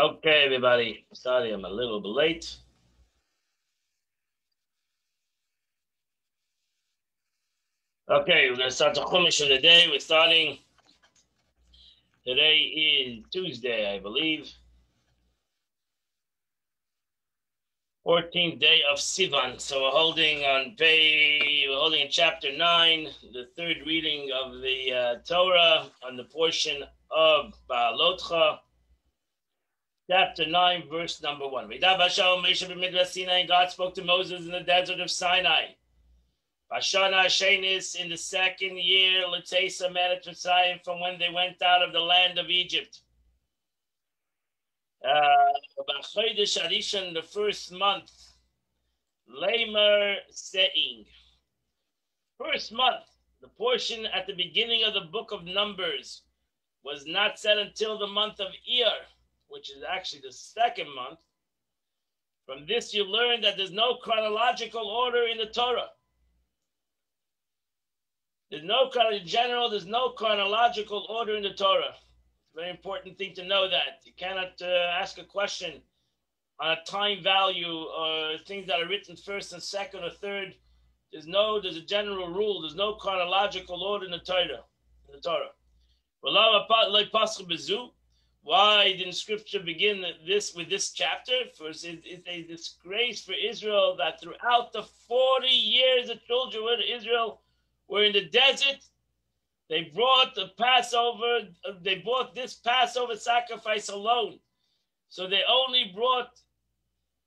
Okay, everybody. Sorry, I'm a little bit late. Okay, we're going to start the Chumash of the day. We're starting. Today is Tuesday, I believe. 14th day of Sivan. So we're holding on page, we're holding in chapter 9, the third reading of the uh, Torah on the portion of Baalotcha. Chapter 9, verse number 1. God spoke to Moses in the desert of Sinai. Bashana Shenis in the second year, Latesa Manitzrayim, from when they went out of the land of Egypt. Uh, the first month, Lamer Seing. First month, the portion at the beginning of the book of Numbers was not said until the month of Iyar, which is actually the second month. From this, you learn that there's no chronological order in the Torah. There's no general. There's no chronological order in the Torah. It's a very important thing to know that you cannot uh, ask a question on a time value or things that are written first and second or third. There's no. There's a general rule. There's no chronological order in the Torah. In the Torah. Why didn't Scripture begin this with this chapter? First, it's a disgrace for Israel that throughout the 40 years the children of Israel were in the desert. They brought the Passover, they brought this Passover sacrifice alone. So they only brought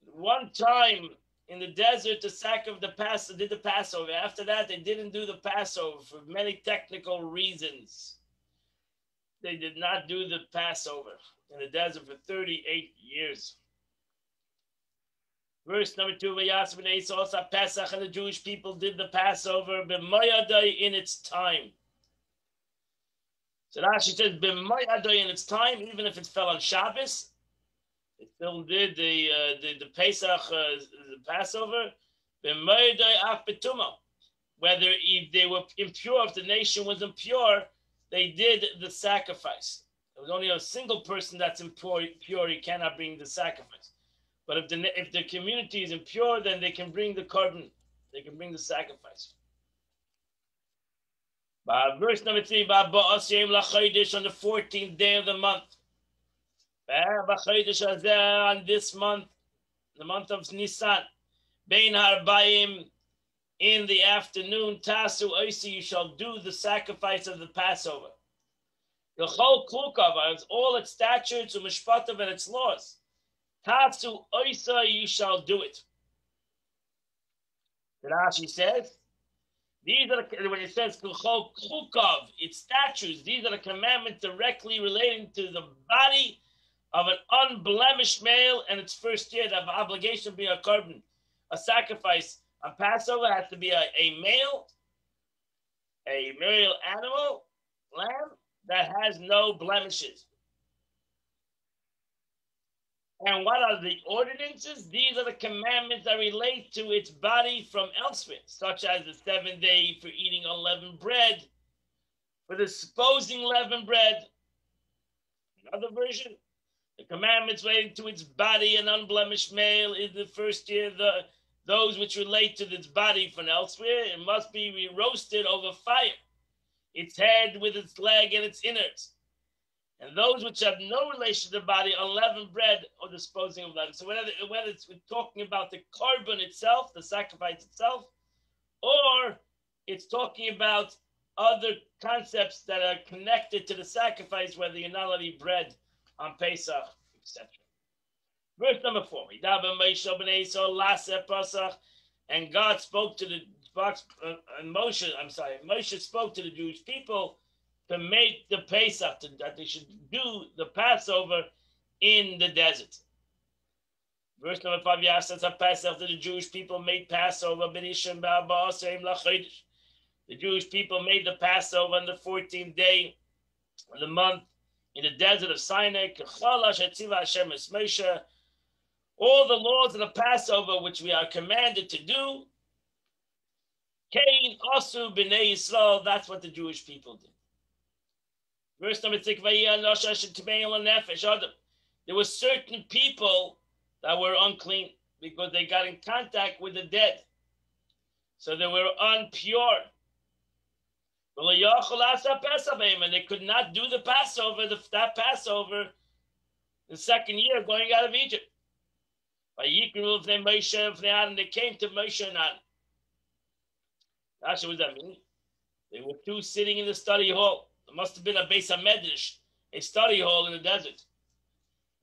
one time in the desert to of the Passover, did the Passover. After that, they didn't do the Passover for many technical reasons. They did not do the Passover in the desert for 38 years. Verse number two, Pesach, and the Jewish people did the Passover in its time. So Rashi says in its time, even if it fell on Shabbos, it still did the uh, the, the Pesach, uh, the Passover. Whether if they were impure, if the nation was impure, they did the sacrifice. There was only a single person that's impure, pure, he cannot bring the sacrifice. But if the if the community is impure, then they can bring the korban, they can bring the sacrifice. But verse number three, on the 14th day of the month. On this month, the month of Nisan, Bein Harbaim, in the afternoon, Tasu Oisi, you shall do the sacrifice of the Passover. The whole Klukav, all its statutes, and its laws. Tatsu oisa, you shall do it. Rashi says, these are the, when it says chukav, it's statutes. These are the commandments directly relating to the body of an unblemished male and its first year. The obligation to be a korban, a sacrifice on Passover has to be a, a male, a male animal, lamb that has no blemishes. And what are the ordinances? These are the commandments that relate to its body from elsewhere, such as the seven day for eating unleavened bread, for disposing leavened bread. Another version, the commandments relating to its body and unblemished male is the first year, the those which relate to its body from elsewhere, it must be roasted over fire, its head with its leg and its innards and those which have no relation to the body, unleavened bread or disposing of leaven. So whether, whether it's we're talking about the korban itself, the sacrifice itself, or it's talking about other concepts that are connected to the sacrifice, whether you're not allowed to eat bread on Pesach, etc. Verse number four. And God spoke to the uh, and Moshe, I'm sorry, Moshe spoke to the Jewish people to make the Pesach, to, that they should do the Passover in the desert. Verse number five, Yasas Pesach, the Jewish people made Passover, the Jewish people made the Passover on the 14th day of the month in the desert of Sinai. All the laws of the Passover which we are commanded to do. Cain, Asu, B'nai Yisrael, that's what the Jewish people did. Verse number six, there were certain people that were unclean because they got in contact with the dead. So they were unpure. And they could not do the Passover, the, that Passover, the second year going out of Egypt. By Yikru, they came to Moshe and Aaron. That's what that mean. They were two sitting in the study hall. It must have been a Beis Medrash, a study hall in the desert.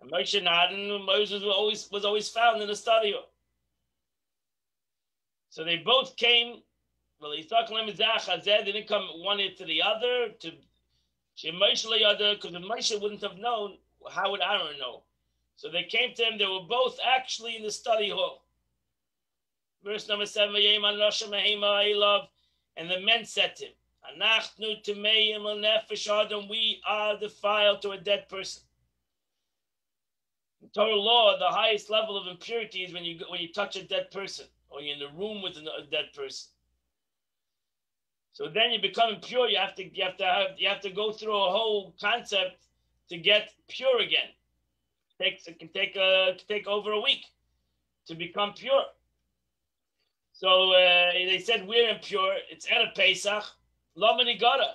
And Moshe and Aaron, Moses was always, was always found in the study hall. So they both came. Well, he's talking about They didn't come one into the other to Mesha the other because Moshe wouldn't have known. How would Aaron know? So they came to him. They were both actually in the study hall. Verse number seven, and the men said to him, "Anachnu nefesh adam. we are defiled to a dead person. In Torah law, the highest level of impurity is when you when you touch a dead person or you're in the room with a dead person. So then you become impure. You have to you have to have you have to go through a whole concept to get pure again. Takes it can take can take over a week to become pure. So uh, they said we're impure. It's a Pesach. Lamanigara.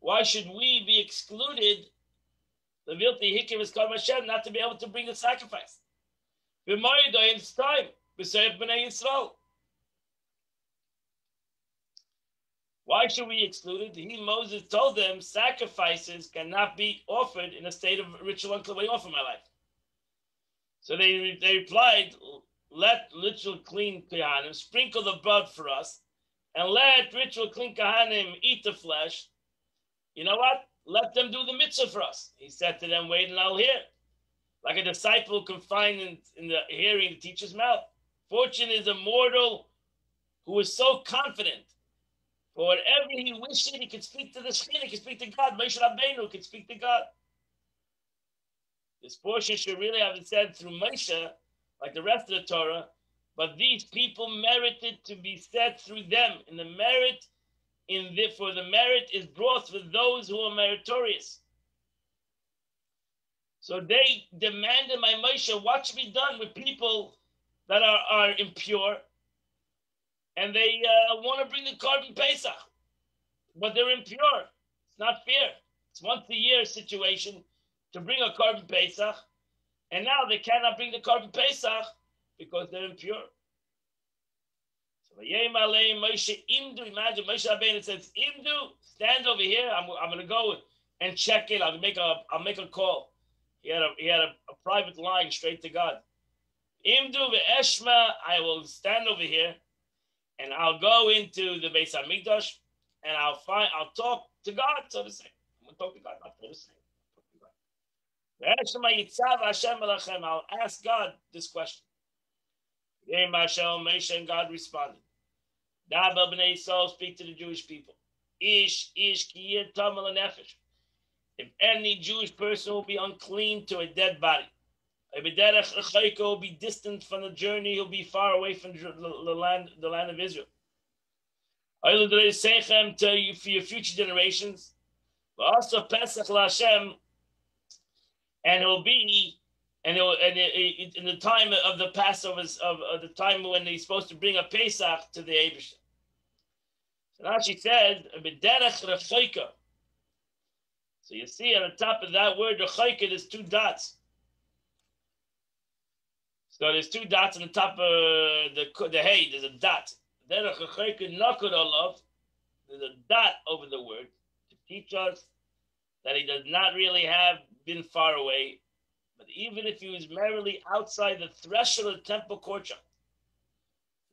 Why should we be excluded? The Vilti Hikim is called Hashem not to be able to bring the sacrifice. It's time. Why should we exclude it? He, Moses, told them sacrifices cannot be offered in a state of ritual unclean. Offer my life. So they, they replied, let ritual clean Kohanim sprinkle the blood for us, and let ritual clean Kohanim eat the flesh. You know what? Let them do the mitzvah for us. He said to them, wait and I'll hear. Like a disciple confined in, in the hearing the teacher's mouth. Fortune is a mortal who is so confident. For whatever he wished, he could speak to the Shekhinah, he could speak to God. Moshe Rabbeinu could speak to God. This portion should really have been said through Moshe, like the rest of the Torah, but these people merited to be said through them. And the merit in the, for the merit is brought for those who are meritorious. So they demanded my Moshe, what should be done with people that are, are impure and they uh, want to bring the korban Pesach, but they're impure. It's not fair. It's once a year situation to bring a korban Pesach, and now they cannot bring the korban Pesach because they're impure. So Moshe Imdu, imagine Moshe Rabbeinu says, Imdu, stand over here. I'm, I'm going to go and check it. I'll make a I'll make a call. He had a he had a, a private line straight to God. Imdu ve'eshma, I will stand over here and I'll go into the Beis Hamikdash and I'll find I'll talk to God, so to say. I'm gonna talk to God, not to say. I'll ask God this question. And God responded. Daba b'nei Yisrael speak to the Jewish people. Ish, ish. If any Jewish person will be unclean to a dead body, will be distant from the journey, he'll be far away from the land, the land of Israel. To for your future generations. But also Pesach Lashem, and he'll be and, it, and it, in the time of the Passover, of, of, the time when he's supposed to bring a Pesach to the Abish. So now she said, So you see on the top of that word, Rechoika, there's two dots. So there's two dots on the top of the the hay. There's a dot. There's a dot over the word to teach us that he does not really have been far away, but even if he was merely outside the threshold of the temple courtyard,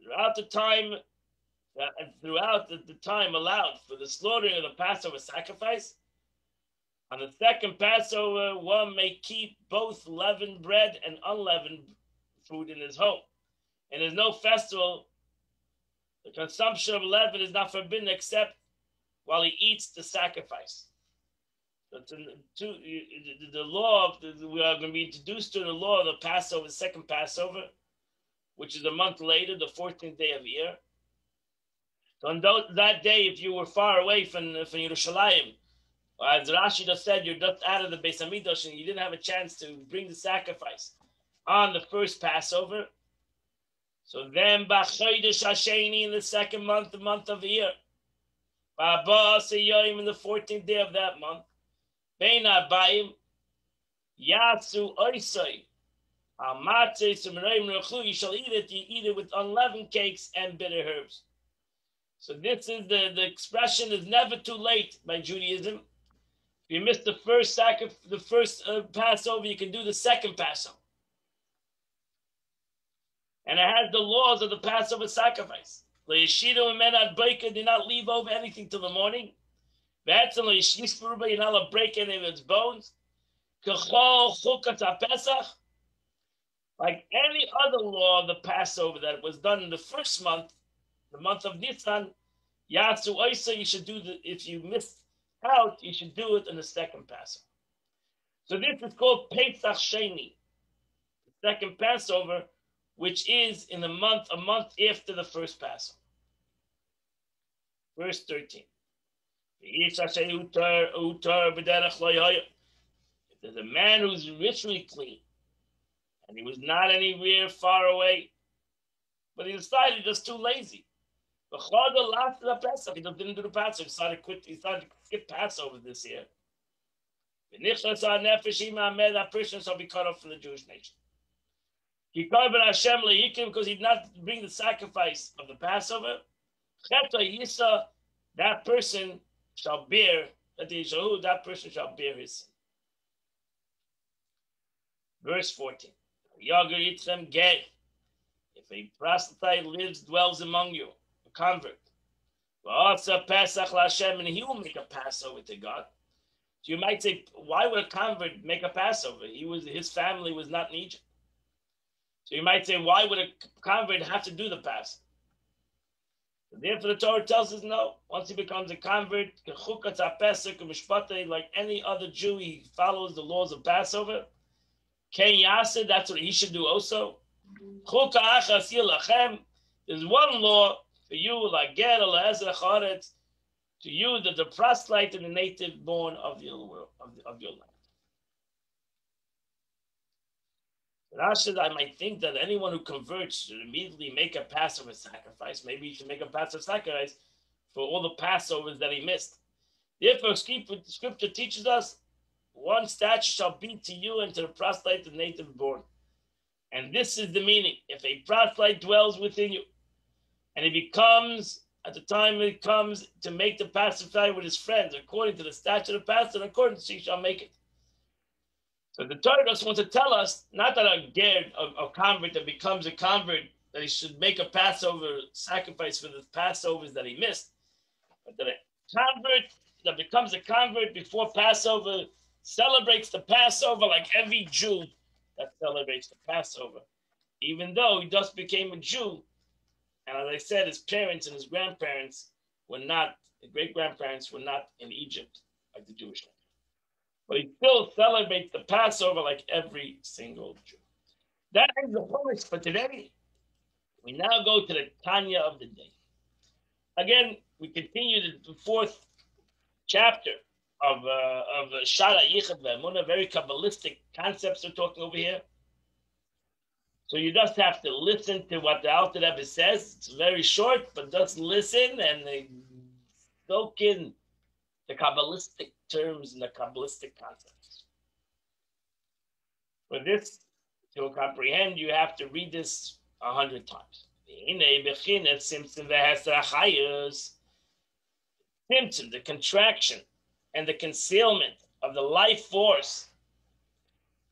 throughout the time, uh, throughout the, the time allowed for the slaughtering of the Passover sacrifice, on the second Passover, one may keep both leavened bread and unleavened food in his home. And there's no festival. The consumption of leaven is not forbidden except while he eats the sacrifice. But to, the law the, we are going to be introduced to the law of the Passover, the second Passover, which is a month later, the 14th day of the year. So on that day, if you were far away from, from Yerushalayim, As Rashi just said, you're just out of the Beis Hamikdash and you didn't have a chance to bring the sacrifice on the first Passover. So then, B'chodesh Hasheni in the second month, the month of the year, Seyoim in the 14th day of that month, Bein Abayim, Yatsu Oisai, you shall eat it, you eat it with unleavened cakes and bitter herbs. So this is the, the expression is never too late by Judaism. If you missed the first sacrifice, the first uh, Passover, you can do the second Passover. And it has the laws of the Passover sacrifice. The Yeshido and men ad did not leave over anything till the morning. Le'yishnisparuba, you're not allowed to break any of its bones. Like any other law of the Passover that was done in the first month, the month of Nisan, Yatsu Oisa, you should do the, if you missed out, you should do it in the second Passover. So this is called Pesach Sheni, the second Passover, which is in the month, a month after the first Passover. Verse 13. If there's a man who's ritually clean, and he was not anywhere far away. But he decided just too lazy. He didn't do the Passover. He started quit. He started to skip Passover this year. That person shall be cut off from the Jewish nation. He covered Hashem because he did not bring the sacrifice of the Passover. That person shall bear that person shall bear his sin. Verse 14. Yagar get. If a proselyte lives, dwells among you, a convert, and he will make a Passover to God. So you might say, why would a convert make a Passover? He was his family was not in Egypt. So you might say, why would a convert have to do the Passover? Therefore, the Torah tells us no. Once he becomes a convert, like any other Jew, he follows the laws of Passover. Ken Yasser, that's what he should do also. There's one law for you, to you, that the proselyte and the native born of your world, of, of your land. Rashi, I might think that anyone who converts should immediately make a Passover sacrifice. Maybe he should make a Passover sacrifice for all the Passovers that he missed. Therefore, scripture teaches us one statue shall be to you and to the proselyte, the native born. And this is the meaning. If a proselyte dwells within you, and he becomes, at the time it comes to make the Passover with his friends, according to the statute of the Passover, according to he shall make it. So the Torah just wants to tell us, not that a ger, a, a convert that becomes a convert, that he should make a Passover sacrifice for the Passovers that he missed, but that a convert that becomes a convert before Passover celebrates the Passover like every Jew that celebrates the Passover, even though he just became a Jew. And as I said, his parents and his grandparents were not, the great grandparents were not in Egypt like the Jewish land. But he still celebrates the Passover like every single Jew. That is the promise for today. We now go to the Tanya of the day. Again, we continue the fourth chapter of uh, of Shara Yichud Ve'emunah, very Kabbalistic concepts we're talking over here. So you just have to listen to what the Alter Rebbe says. It's very short, but just listen and soak in the Kabbalistic terms and the Kabbalistic concepts. For this to comprehend, you have to read this a hundred times. Tzimtzum, the contraction and the concealment of the life force,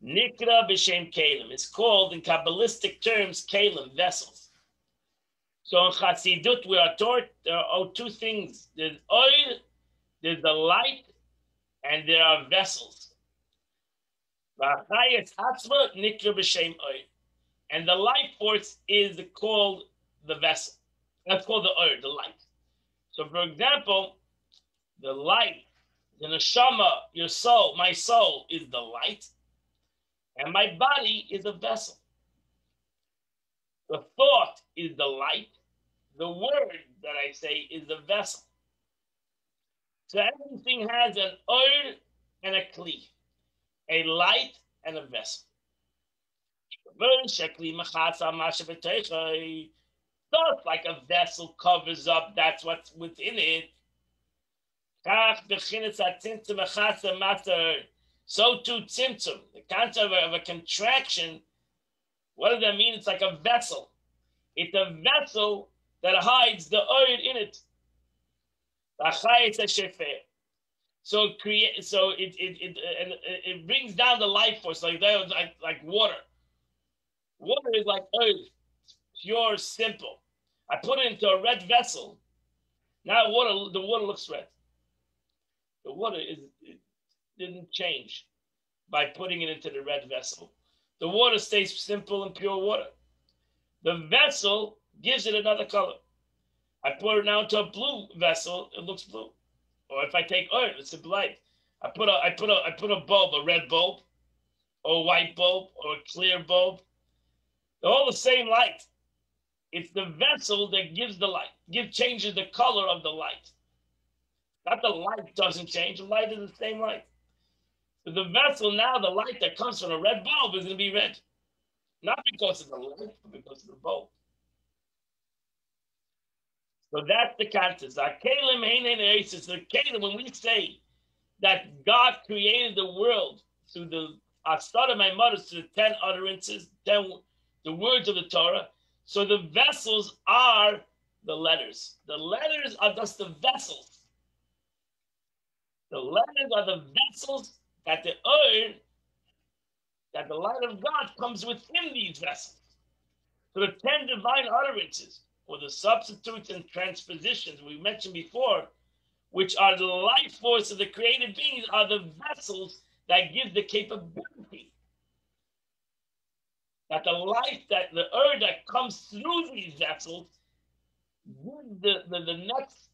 Nikra b'shem Kalim, is called in Kabbalistic terms Kalim, vessels. So in Chassidut, we are taught there are two things there's oil, there's the light, and there are vessels. And the life force is called the vessel. That's called the oil, the light. So, for example, the light in the neshama, your soul, my soul is the light, and my body is a vessel. The thought is the light. The word that I say is the vessel. So everything has an oil and a kli, a light and a vessel. Just like a vessel covers up, that's what's within it. So too tzimtzum, the concept of a contraction, what does that mean? It's like a vessel. It's a vessel that hides the oil in it. So create, so it it it, it, it brings down the life force like that, like like water. Water is like earth, pure, simple. I put it into a red vessel. Now water, the water looks red. The water is didn't change by putting it into the red vessel. The water stays simple and pure water. The vessel gives it another color. I put it now into a blue vessel, it looks blue. Or if I take oil, it's a light. I put a I put a I put a bulb, a red bulb, or a white bulb, or a clear bulb. They're all the same light. It's the vessel that gives the light, give changes the color of the light. Not the light doesn't change. The light is the same light. The vessel now, the light that comes from a red bulb is going to be red. Not because of the light, but because of the bulb. So that's the concept. The Kalim, when we say that God created the world through the I started my mother through the ten utterances, ten the words of the Torah. So the vessels are the letters. The letters are just the vessels. The letters are the vessels that the oil, that the light of God comes within these vessels. So the ten divine utterances, or the substitutes and transpositions we mentioned before, which are the life force of the created beings, are the vessels that give the capability. That the life, that the earth that comes through these vessels, gives the, the, the next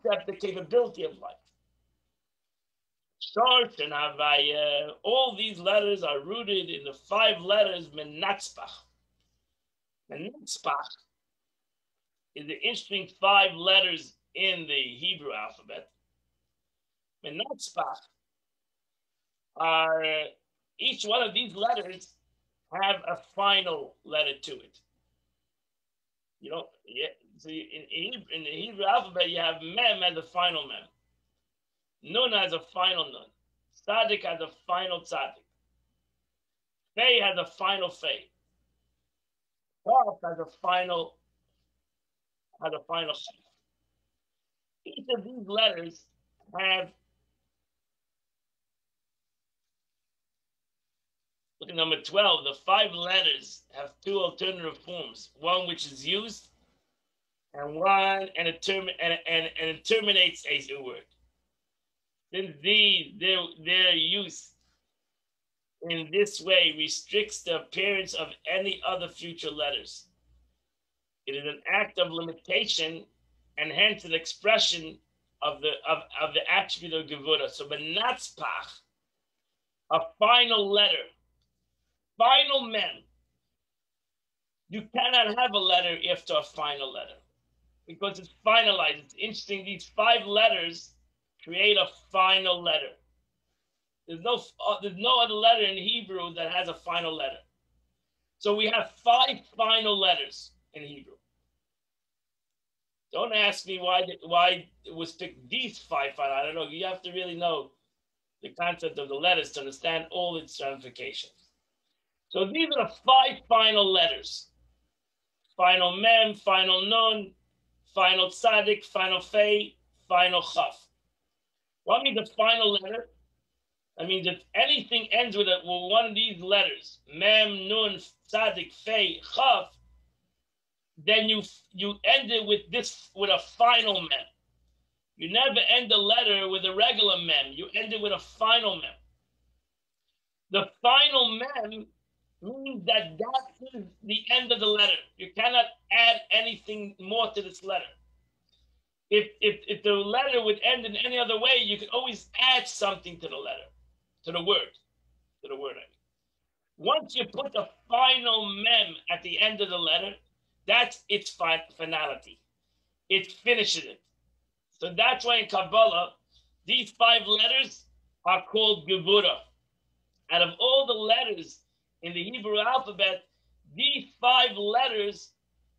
step, the capability of life. Short and Havaya, all these letters are rooted in the five letters. Menatzpach is the interesting five letters in the Hebrew alphabet. Menatzpach are uh, each one of these letters have a final letter to it. You know, yeah, so in, in, the Hebrew alphabet, you have mem as the final mem. Nun as a final nun. Tzaddik as a final tzaddik. Fei has a final fei. Chaf has a final has a final chaf. Each of these letters have Look at number 12. The five letters have two alternative forms. One which is used and one and it, term, and, and, and it terminates a word. Since these, their, their use in this way restricts the appearance of any other future letters. It is an act of limitation and hence an expression of the of, of the attribute of Gevura. So benatzpach, a final letter, final mem. You cannot have a letter after a final letter because it's finalized. It's interesting. These five letters create a final letter. There's no, uh, there's no other letter in Hebrew that has a final letter. So we have five final letters in Hebrew. Don't ask me why why it was picked these five final. I don't know. You have to really know the concept of the letters to understand all its ramifications. So these are the five final letters. Final mem, final nun, final tzaddik, final fei, final chaf. What means the final letter? That means if anything ends with, a, with one of these letters, mem, nun, tzadik, fei, chaf, then you you end it with this with a final mem. You never end a letter with a regular mem. You end it with a final mem. The final mem means that that is the end of the letter. You cannot add anything more to this letter if, if, if the letter would end in any other way, you could always add something to the letter, to the word, to the word. I mean. Once you put the final mem at the end of the letter, that's its finality. It finishes it. So that's why in Kabbalah, These five letters are called Gevura. Out of all the letters in the Hebrew alphabet, these five letters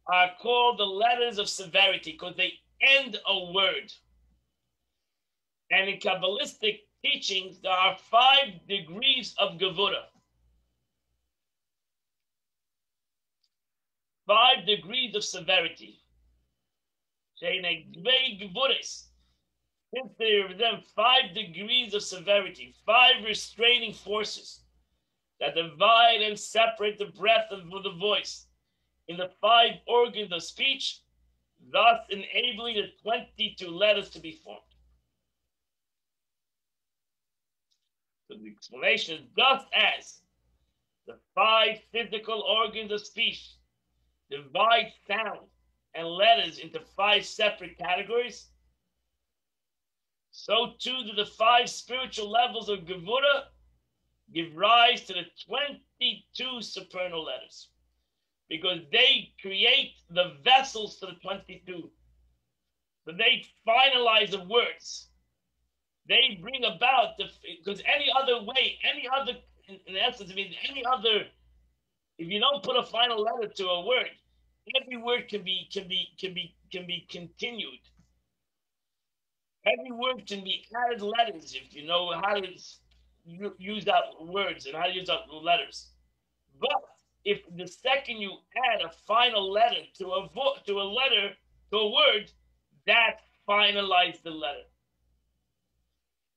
are called the letters of severity because they end a word. And in Kabbalistic teachings, there are five degrees of Gevura. Five degrees of severity. Since there are them five degrees of severity, five restraining forces that divide and separate the breath of the voice in the five organs of speech, thus enabling the 22 letters to be formed. So the explanation is just as the five physical organs of speech divide sound and letters into five separate categories, so too do the five spiritual levels of Gevura give rise to the 22 supernal letters because they create the vessels to the 22. So they finalize the words. They bring about the because any other way, any other in essence, I mean any other, if you don't put a final letter to a word, every word can be can be can be can be continued. Every word can be added letters if you know how to use that words and how to use that letters. But if the second you add a final letter to a vo- to a letter to a word, that finalizes the letter.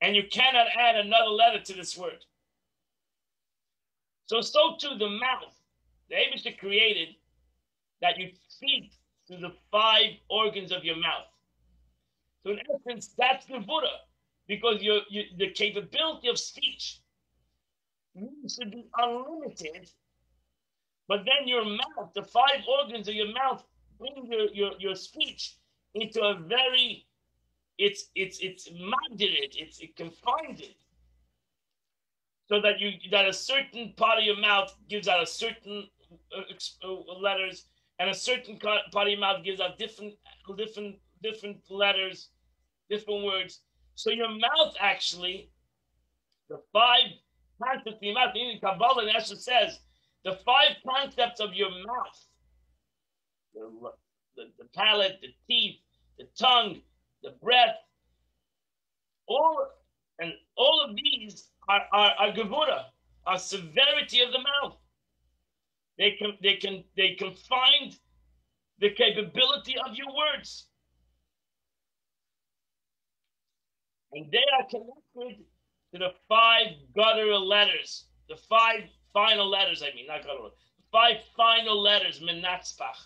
And you cannot add another letter to this word. So so too the mouth. The Abishah created that you speak through the five organs of your mouth. So in essence, that's the Buddha, because your, your the capability of speech needs to be unlimited. But then your mouth, the five organs of your mouth, bring your, your, your speech into a very it's it's it's moderate, it's it it. So that you that a certain part of your mouth gives out a certain Uh, uh, letters, and a certain your mouth gives out different different different letters, different words. So your mouth actually, the five concepts of your mouth, in Kabbalah, and says, the five concepts of your mouth, the, the, the palate, the teeth, the tongue, the breath, all and all of these are, are, are gevura, are severity of the mouth. They can they can they confine the capability of your words. And they are connected to the five guttural letters, the five final letters, I mean, not guttural, the five final letters, menatzpach.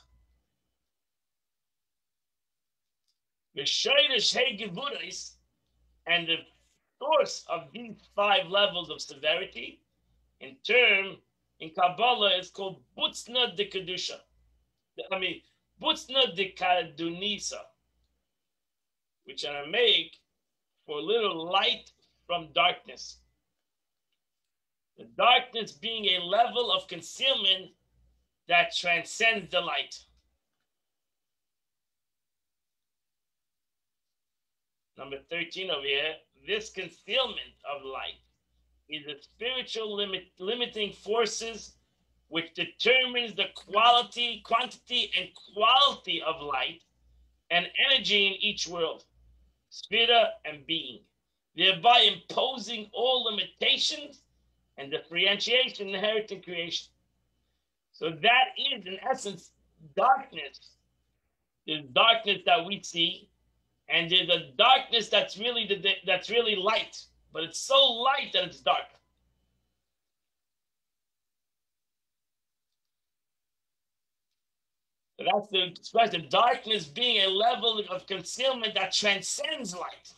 And the source of these five levels of severity, in term, in Kabbalah, is called Butzna de Kedusha. I mean, Butzna de Kadunisa, which are make for a little light from darkness. The darkness being a level of concealment that transcends the light. Number 13 over here, this concealment of light is the spiritual limit, limiting forces which determines the quality, quantity, and quality of light and energy in each world, sphere and being, thereby imposing all limitations and differentiation inherent in creation. So that is, in essence, darkness. There's darkness that we see, and there's a darkness that's really the, that's really light, but it's so light that it's dark. That's the expression. Darkness being a level of concealment that transcends light.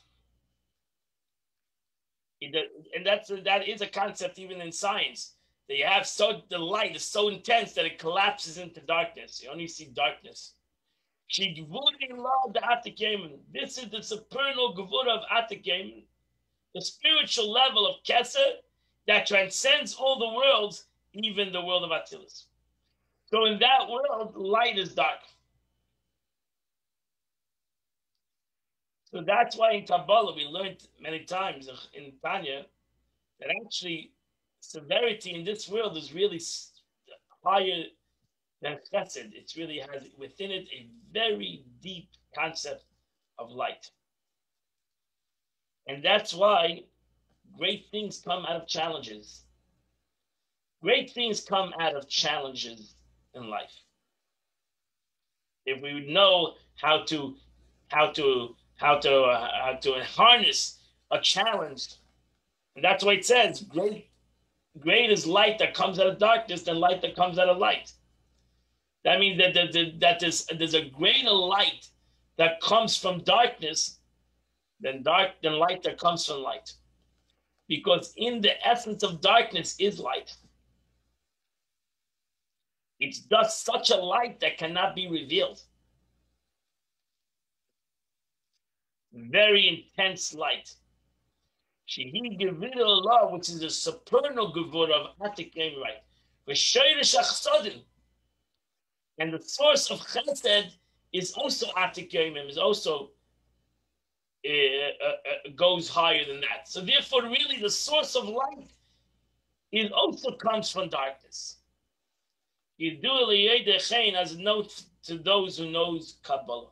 Uh, and that's that is a concept even in science. That you have so the light is so intense that it collapses into darkness. You only see darkness. This is the supernal gevura of Atakemen, the spiritual level of Keser that transcends all the worlds, even the world of Atzilus. So in that world, light is dark. So that's why in Kabbalah we learned many times in Tanya that actually severity in this world is really higher than chesed. It really has within it a very deep concept of light. And that's why great things come out of challenges. Great things come out of challenges in life. If we know how to how to how to uh, how to harness a challenge, and that's why it says great great is light that comes out of darkness than light that comes out of light. That means that, that, that there's, there's a greater light that comes from darkness than dark than light that comes from light. Because in the essence of darkness is light. It's just such a light that cannot be revealed. Very intense light. Shehi Gevir Allah, which is a supernal Gevur of Atik right. And the source of Chesed is also Atik is also uh, uh, uh, goes higher than that. So therefore, really, the source of light it also comes from darkness. You do as a note to those who knows Kabbalah.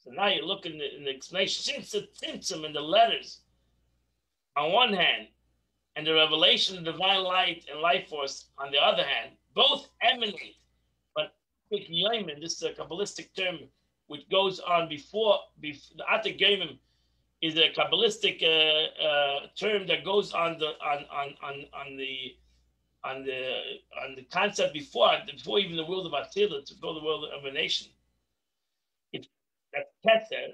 So now you look in the, in the explanation, since the tzimtzum in the letters, on one hand, and the revelation of divine light and life force on the other hand, both emanate. But this is a Kabbalistic term which goes on before, before the Atik is a Kabbalistic uh, uh, term that goes on the on on on, on the on the on the concept before before even the world of Attila to go the world of a nation that Keter,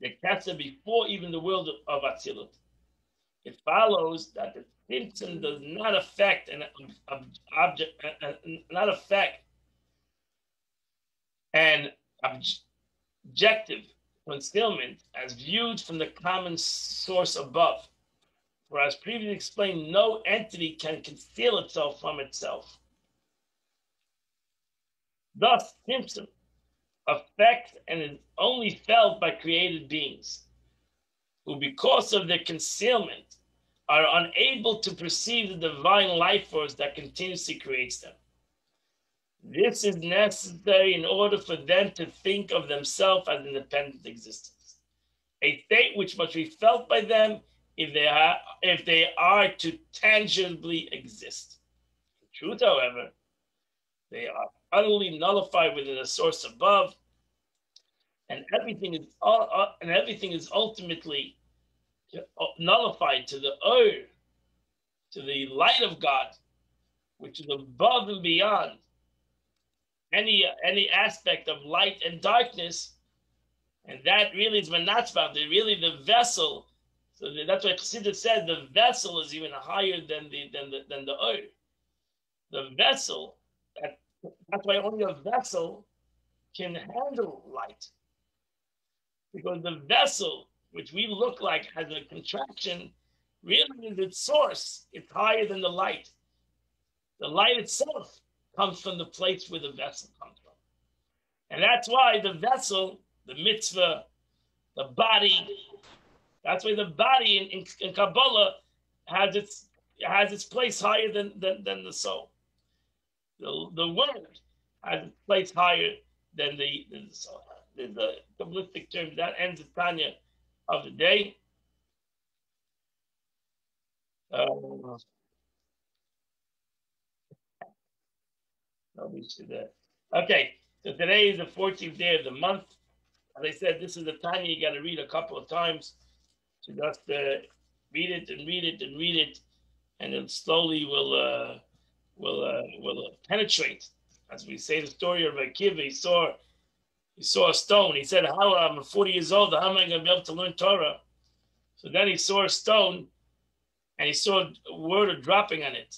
the Keter before even the world of Atzilut. It follows that the tzimtzum does not affect an object, not affect an objective concealment as viewed from the common source above. For as previously explained, no entity can conceal itself from itself. Thus, tzimtzum affect and is only felt by created beings who, because of their concealment, are unable to perceive the divine life force that continuously creates them. This is necessary in order for them to think of themselves as independent existence, a state which must be felt by them if they are, if they are to tangibly exist. In truth, however, they are utterly nullified within the source above, and everything is uh, uh, and everything is ultimately nullified to the earth, to the light of God, which is above and beyond any any aspect of light and darkness, and that really is manatzvah. They're really the vessel. So that's why Chassidus said the vessel is even higher than the than the than the earth. The vessel that that's why only a vessel can handle light because the vessel, which we look like has a contraction, really is its source. It's higher than the light. The light itself comes from the place where the vessel comes from. And that's why the vessel, the mitzvah, the body, that's why the body in, in, in Kabbalah has its has its place higher than, than, than the soul. The, the word has its place higher than the, than the soul is the Kabbalistic term. That ends the Tanya of the day. Uh, Uh, okay, so today is the 14th day of the month. As I said, this is the Tanya you got to read a couple of times to just uh, read it and read it and read it, and it slowly will uh, will uh, will penetrate. As we say the story of Akiva, he saw he saw a stone. He said, How I'm 40 years old, how am I going to be able to learn Torah? So then he saw a stone and he saw water dropping on it.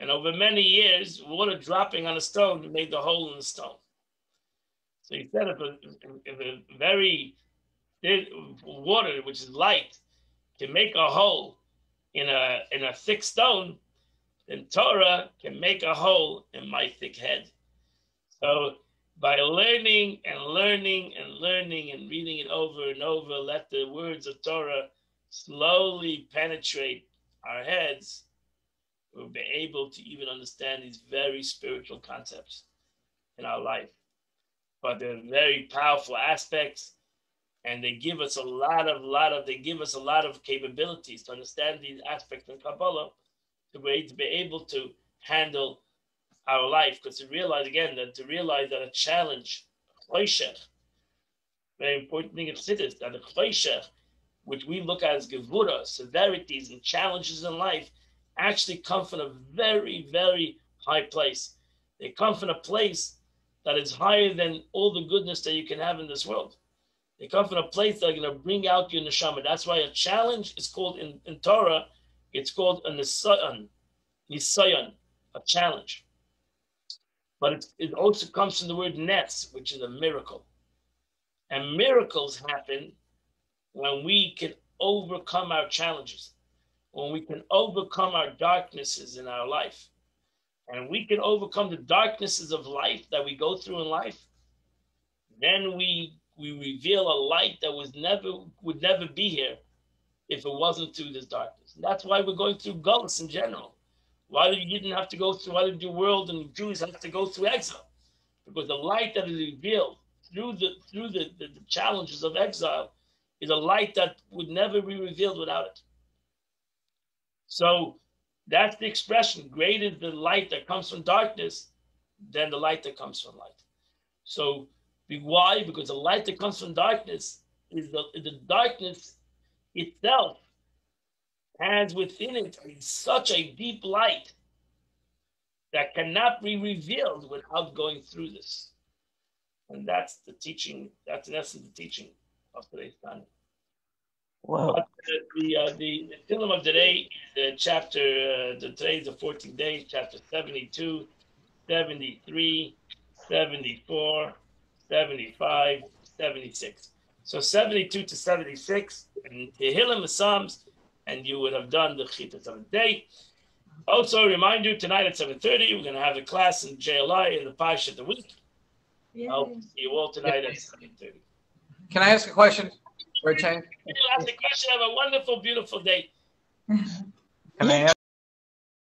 And over many years, water dropping on a stone made the hole in the stone. So he said, if a, if a very water, which is light, can make a hole in a in a thick stone, then Torah can make a hole in my thick head. So by learning and learning and learning and reading it over and over, let the words of Torah slowly penetrate our heads, be able to even understand these very spiritual concepts in our life. But they're very powerful aspects, and they give us a lot of, lot of, they give us a lot of capabilities to understand these aspects in Kabbalah, to be, to be able to handle our life. Because to realize again that to realize that a challenge, very important thing of Siddur, that a choshech, which we look at as gevura, severities and challenges in life, actually come from a very, very high place. They come from a place that is higher than all the goodness that you can have in this world. They come from a place that are going to bring out your neshama. That's why a challenge is called in, in Torah, it's called a nisayon, nisayon, a challenge. But it, it also comes from the word nes, which is a miracle. And miracles happen when we can overcome our challenges, when we can overcome our darknesses in our life, and we can overcome the darknesses of life that we go through in life, then we we reveal a light that was never would never be here if it wasn't through this darkness. And that's why we're going through galus in general. Why did you didn't have to go through? Why did the world and the Jews have to go through exile? Because the light that is revealed through the through the, the, the challenges of exile is a light that would never be revealed without it. So that's the expression. greater the light that comes from darkness than the light that comes from light. So why? Because the light that comes from darkness is the, the darkness itself has within it such a deep light that cannot be revealed without going through this. And that's the teaching, that's in essence the teaching of today's Tanya. Wow. But the the, uh, the, the film of today, the chapter, uh, the today is the 14th day, chapter 72, 73, 74, 75, 76. So 72 to 76, and Tehillim the Psalms, and you would have done the Chitas of the day. Also, remind you tonight at 7:30, we're going to have a class in JLI in the Parsha of the week. I'll see you all tonight at 7:30. Can I ask a question for a change? You ask a question. Have a wonderful, beautiful day. Can I ask?